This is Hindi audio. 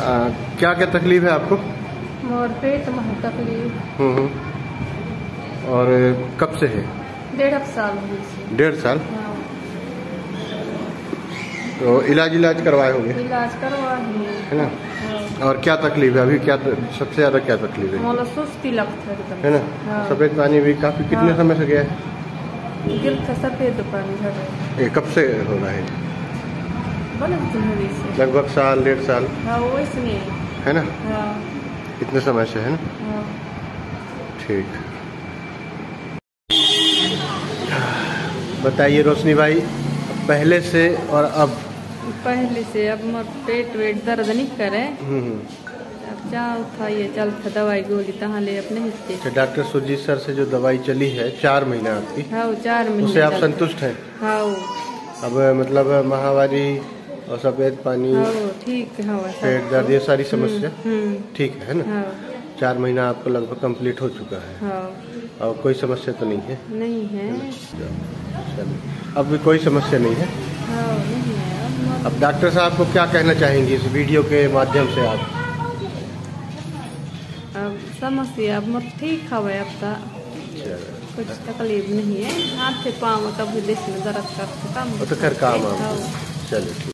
आ, क्या क्या तकलीफ़ है आपको? मोर पेट में तकलीफ़। हम्म हम्म। और कब से है? डेढ़ साल डेढ़ साल? हाँ, तो इलाज इलाज करवाए होंगे? इलाज करवा है है ना? हाँ। और क्या तकलीफ़ है? अभी क्या सबसे ज़्यादा क्या तकलीफ़ है? सुस्ती लगता है ना? हाँ। सफ़ेद पानी भी काफ़ी कितने। समय से गया है? सफ़ेद पानी ये कब से हो रहा है? लगभग साल डेढ़ साल। हाँ नहीं है। ना? हाँ। कितने समय से है ना? हाँ। ठीक। बताइए रोशनी भाई पहले से और अब। पहले से अब मोर पेट वेट दर्द नहीं करे। हम्म, अब जाओ था ये चल था दवाई गोली तहाँ ले अपने हिस्से। अच्छा डॉक्टर सुरजीत सर से जो दवाई चली है चार महीने आपकी। हाँ चार महीने उससे आप संतुष्ट हैं? हाँ अब मतलब महावारी और सफ़ेद पानी हाँ ठीक है। पेट दर्द ये सारी समस्या। हम्म। ठीक है ना? हाँ। चार महीना आपको लगभग कंप्लीट हो चुका है। हाँ। और कोई समस्या तो नहीं है? नहीं है। चलिए अब भी कोई समस्या नहीं है? हाँ नहीं है। अब डॉक्टर साहब को क्या कहना चाहेंगे इस वीडियो के माध्यम से आप? अब समस्या अब मोर ठीक हवे अब तो। कुछ तकलीफ़ नहीं है। हाथ से पाँव कभी देश में दर्द करते कम। तो काम ठीक।